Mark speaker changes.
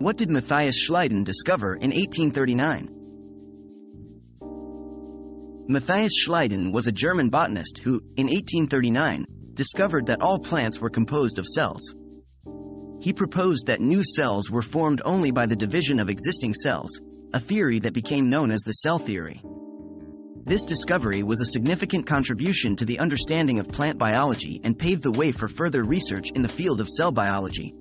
Speaker 1: What did Matthias Schleiden discover in 1839? Matthias Schleiden was a German botanist who, in 1839, discovered that all plants were composed of cells. He proposed that new cells were formed only by the division of existing cells, a theory that became known as the cell theory. This discovery was a significant contribution to the understanding of plant biology and paved the way for further research in the field of cell biology,